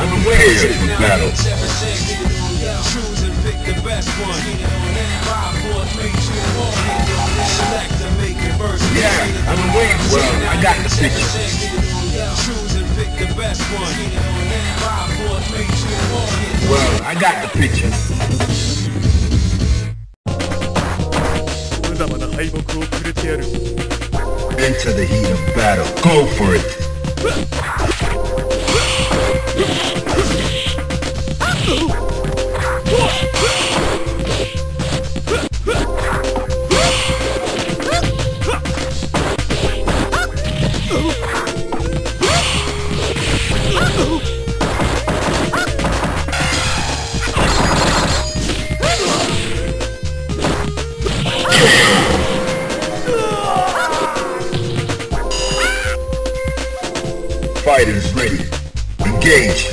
I'm prepared for battle. Choose and pick the best one. Five, four, three, two, one. Select and make it first. Yeah, I'm waiting. Well, I got the picture. Choose and pick the best one. Five, four, three, two, one. Well, I got the picture. 無様な敗北をくれてやる Into the heat of battle. Go for it. Fighters Engage.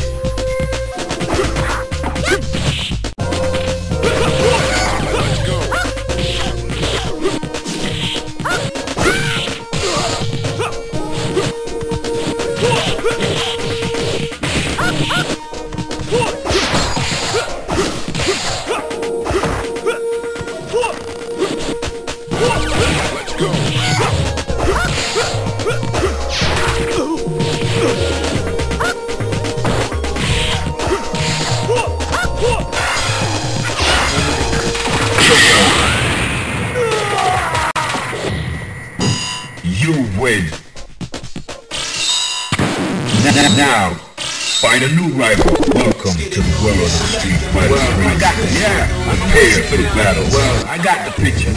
win. Now, find a new rival. Welcome to the world of the Street Fighter well, I got the, yeah, prepare for the battle. Well, I got the picture.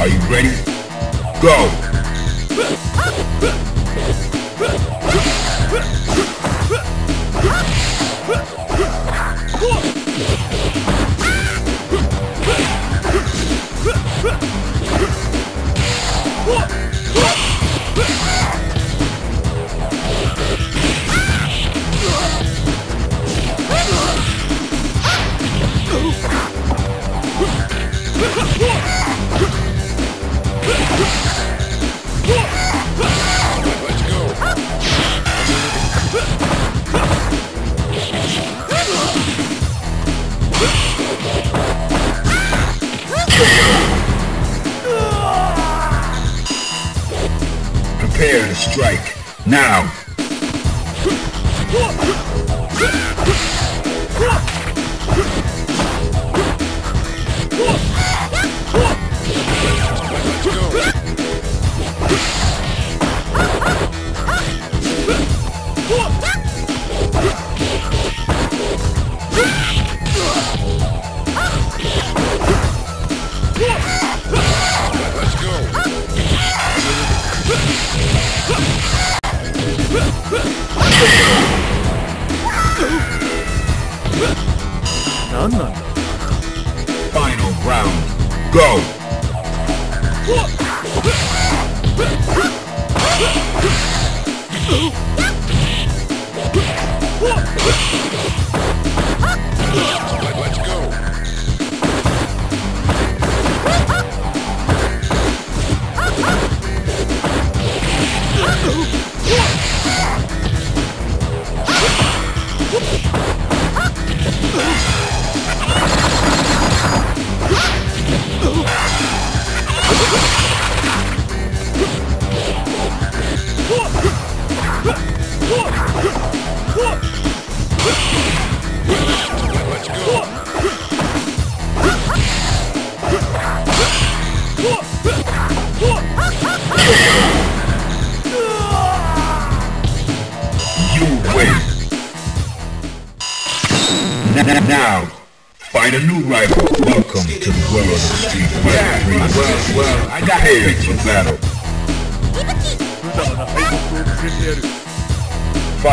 Are you ready? Go! Strike. Now!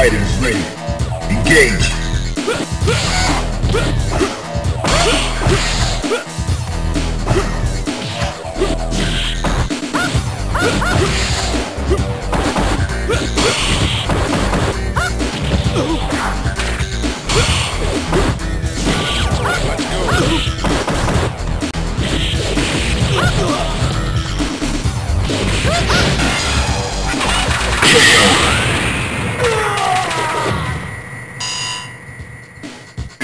fighters ready. Engage. Ha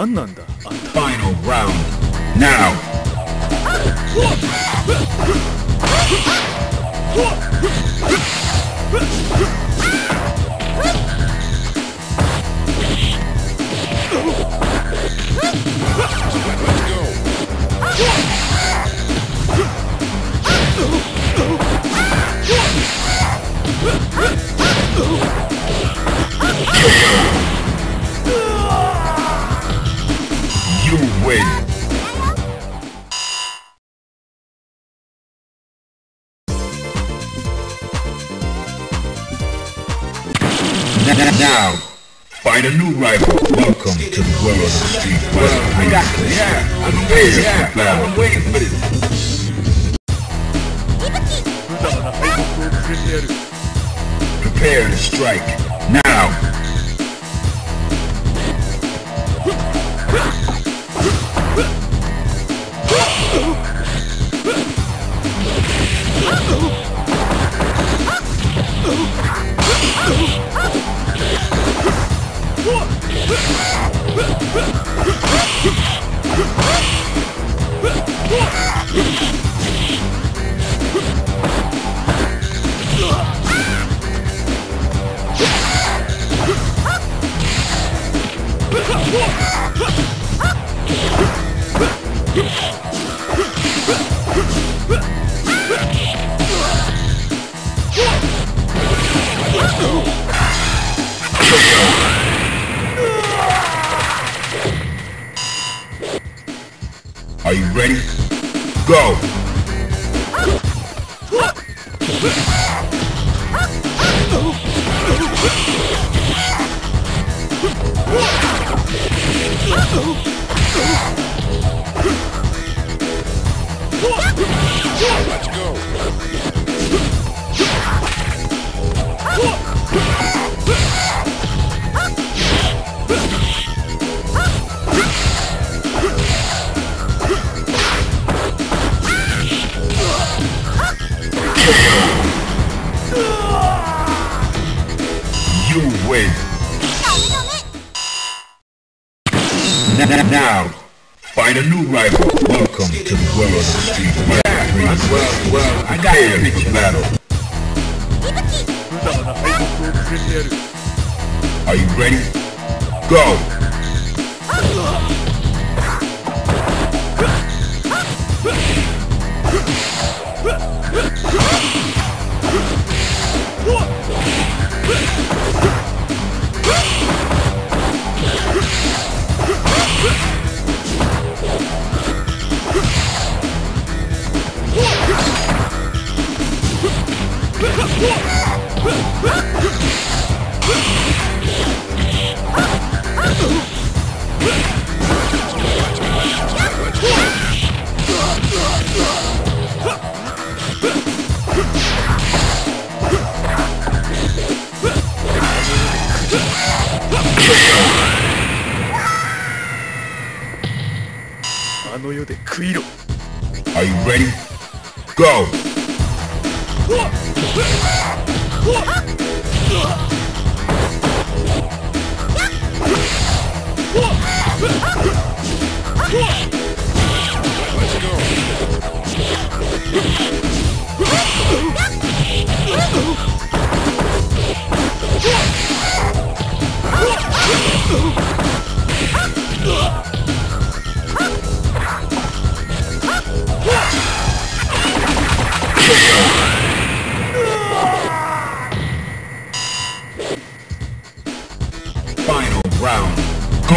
何なんだあんた Final round. Now. find a new rival. Welcome to the world of Street Fighter. I got this. Yeah, I'm waiting. Yeah, I'm waiting for this. 無様な敗北を告げてやる Prepare to strike. Now. You win. Now, find a new rival. Welcome to the world of the street fighter. Well, well, I got a picture. battle. Are you ready? Go! Huh? あの世で食いろ Are you ready? Go! Final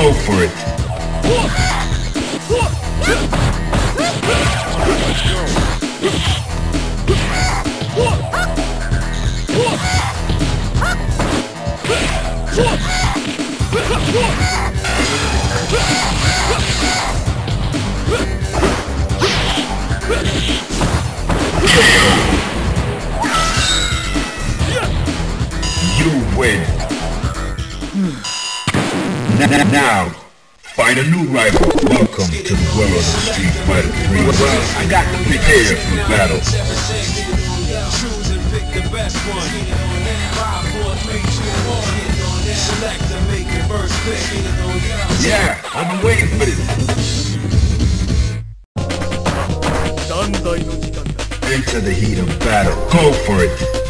Go for it. Now, find a new rival. Welcome to the world of the Street Fighter 3. I got to prepare for battle. Yeah, I've been waiting for this. Into the heat of battle. Go for it.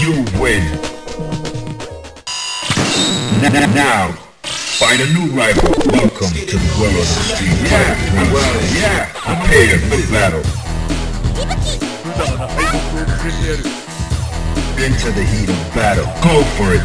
You win. N now, find a new rival. Welcome to the world of the street. Yeah, well, yeah. Prepare for battle. Into the heat of battle. Go for it.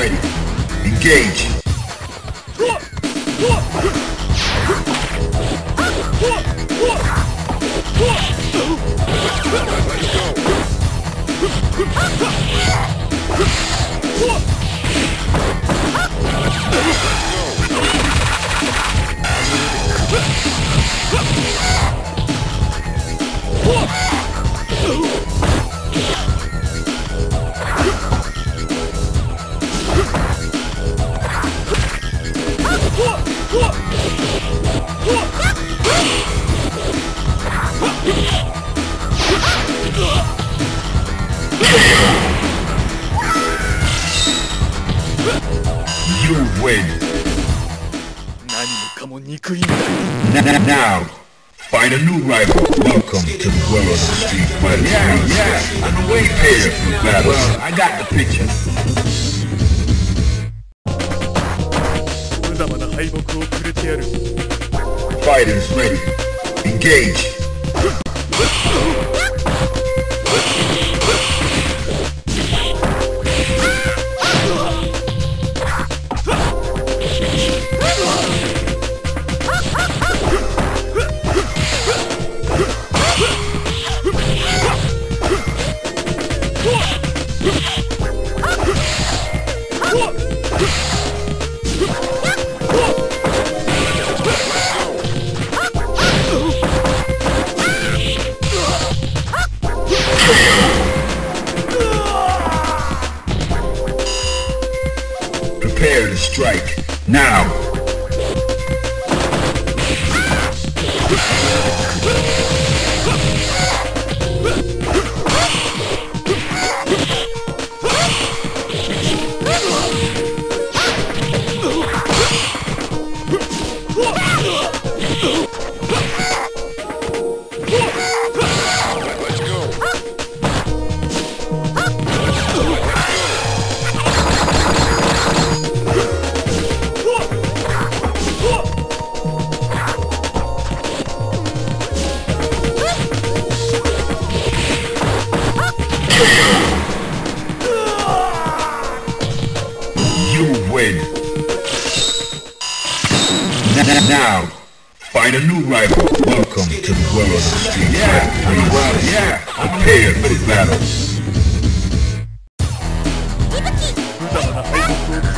ready. Engage. Whoa! win. Now, find a new rival. Welcome to the world of the street fighter. Yeah, yeah, I'm way payer for battle. Well, I got the picture. Fighters ready. Engage.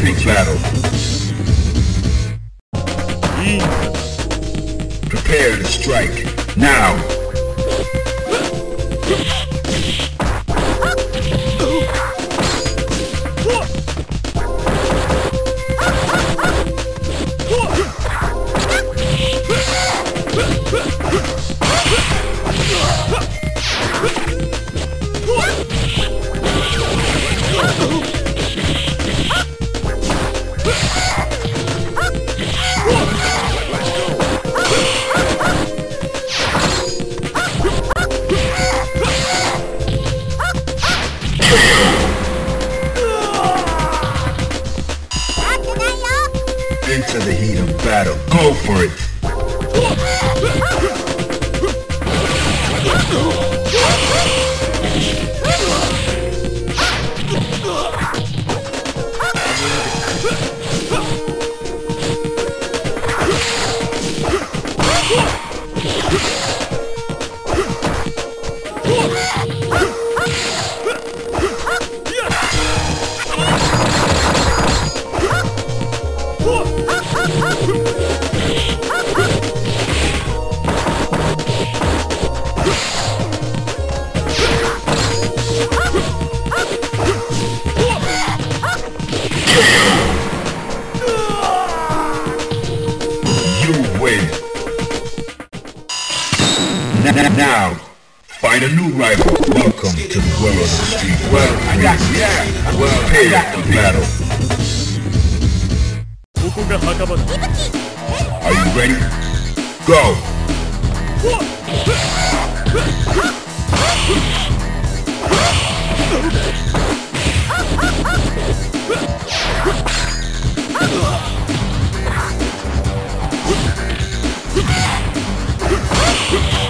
epic battle. Prepare to strike, now! For it. Now, find a new rival. Welcome to the world of the street. Well, I got yeah. Well, prepare for battle. Are you ready? Go! Huh?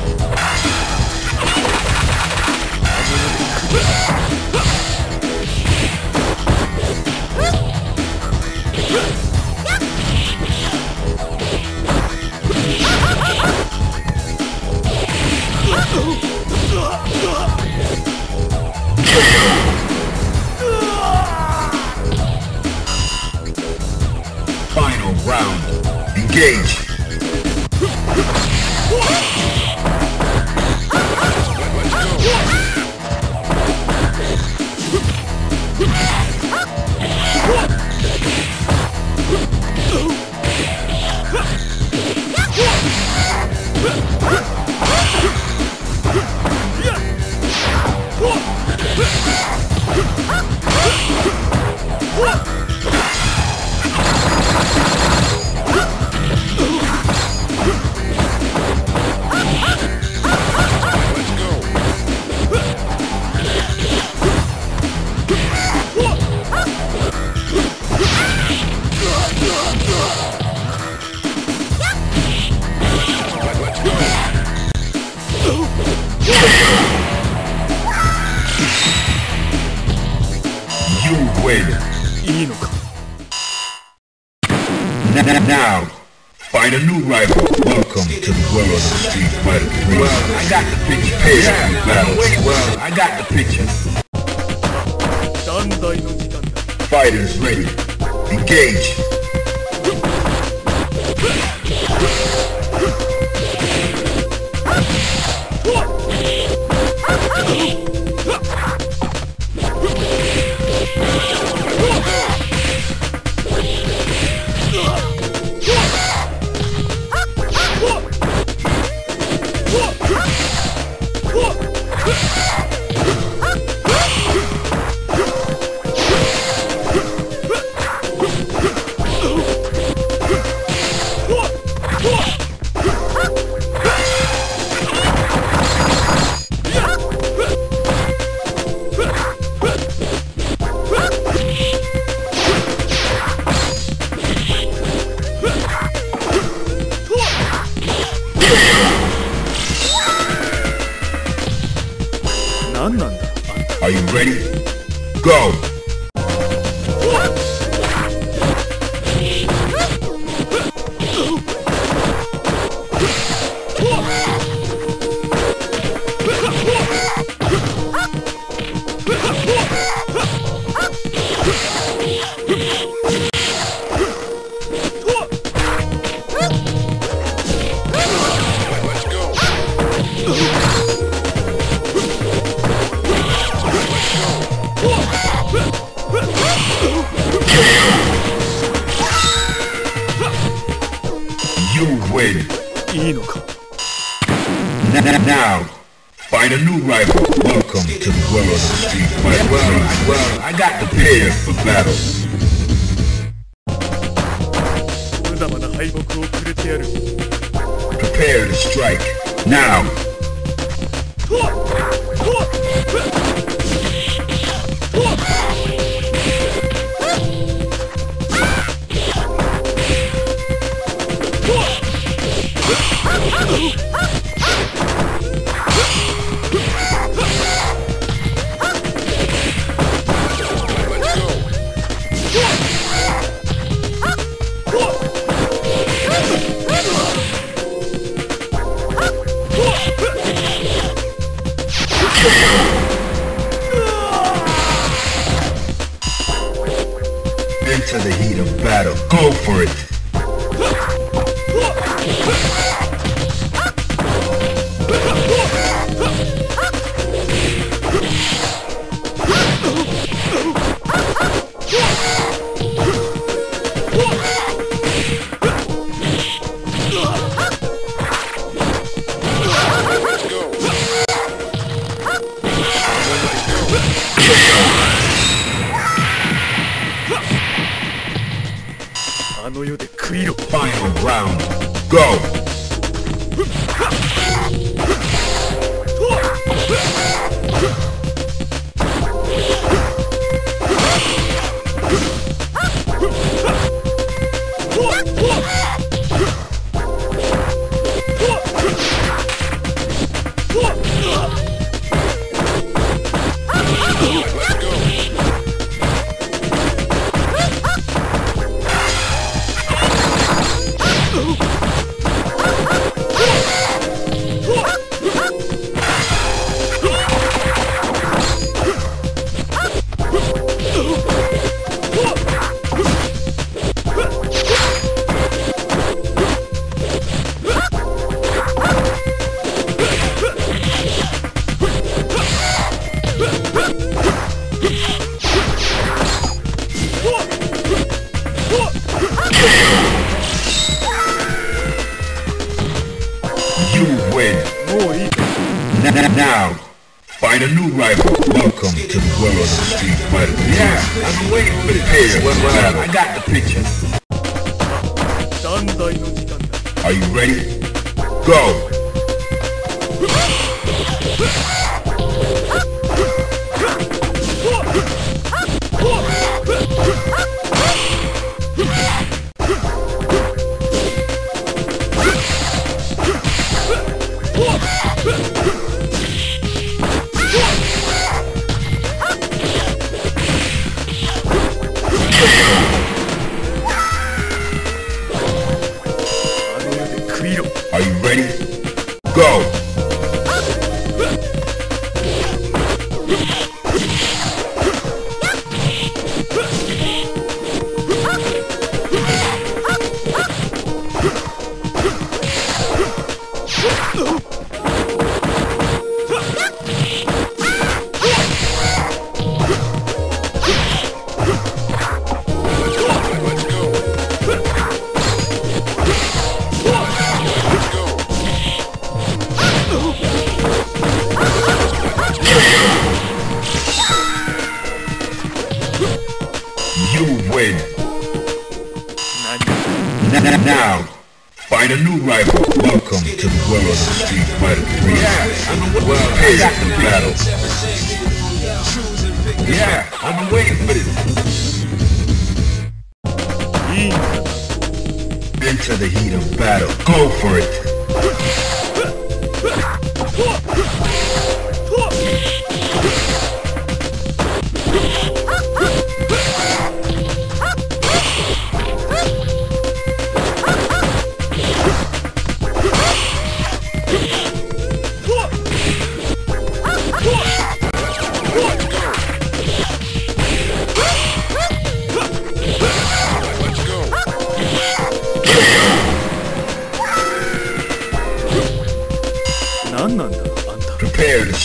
Win. Strike. Now.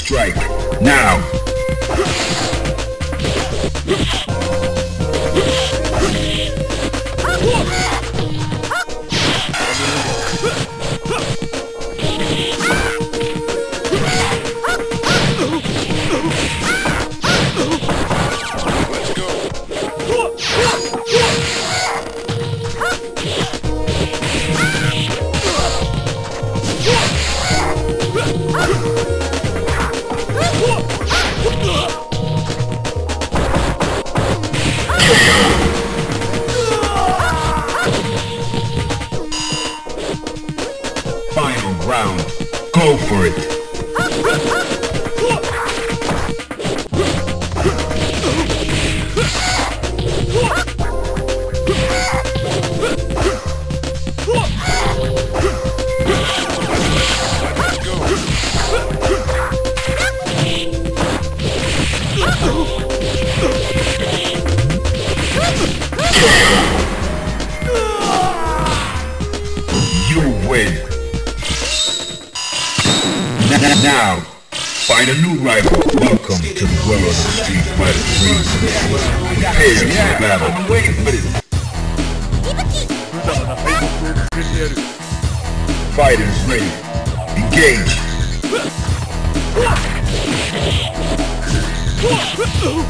Strike. Now. Are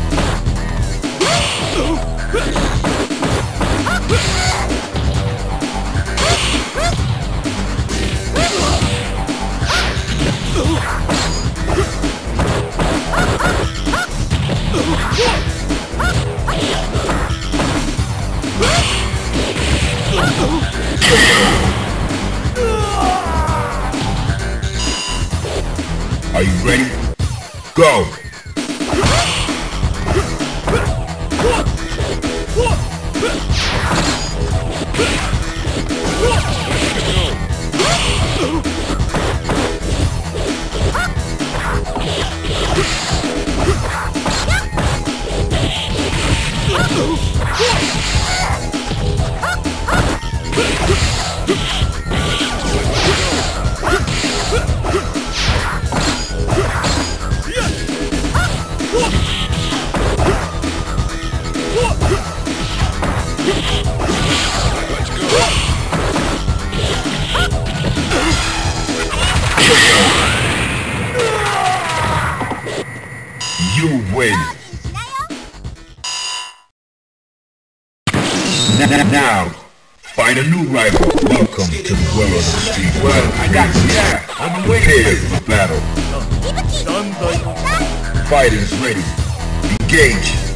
ready. Engage.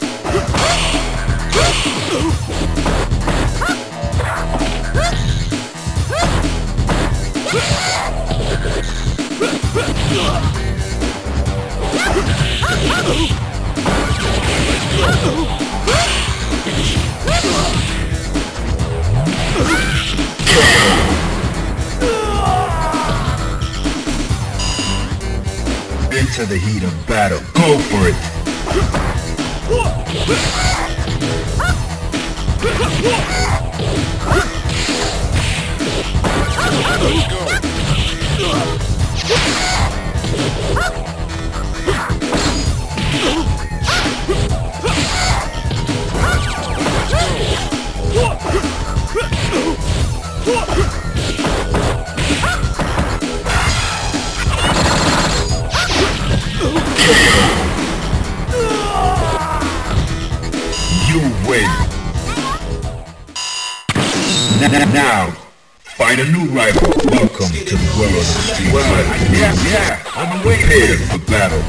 Enter the heat of battle. Go for it. You Now, find a new rival. Welcome to the world of the street. Well, yeah, yeah, I'm waiting for battle.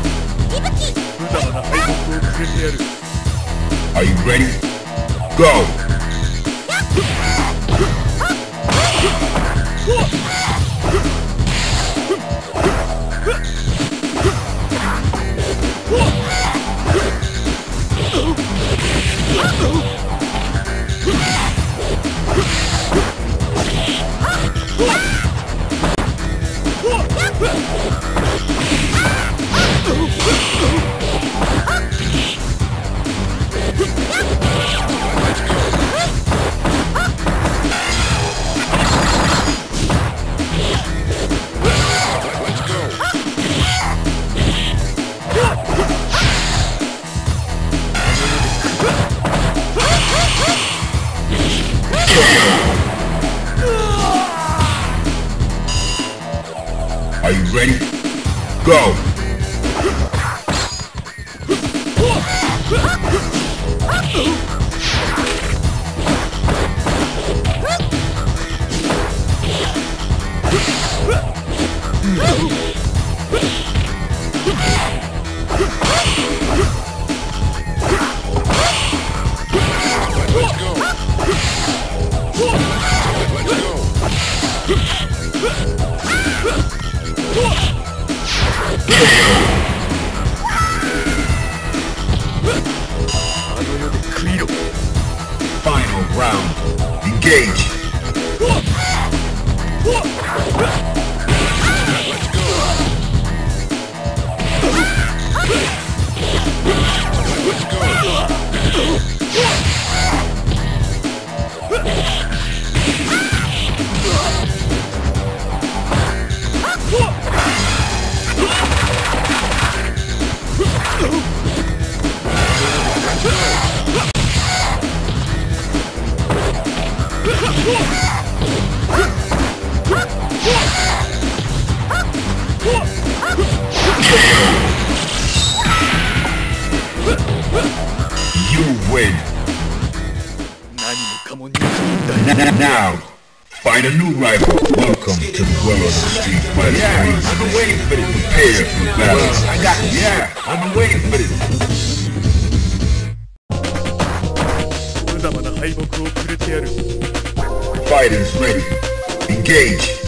Are you ready? Go! find a new rival. Welcome to the world of street fighting. Yeah, I've been waiting for this. Prepare for battle. I got it. Yeah, I've been waiting for this. 無様な敗北をくれてやる Fighters ready. Engage.